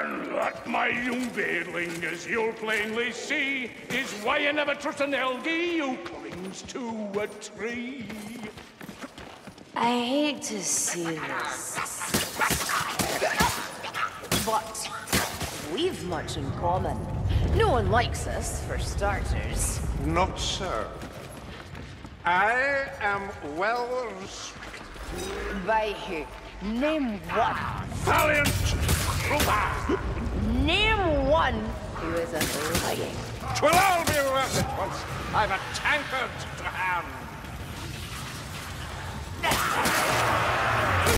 And that, my young beardling, as you'll plainly see, is why you never trust an Elgi who clings to a tree. I hate to see this. But we've much in common. No one likes us, for starters. Not so. I am well respected. By who? Name one. Valiant trooper! Name one who isn't lying. Twill all be worth it once I've a tankard to hand.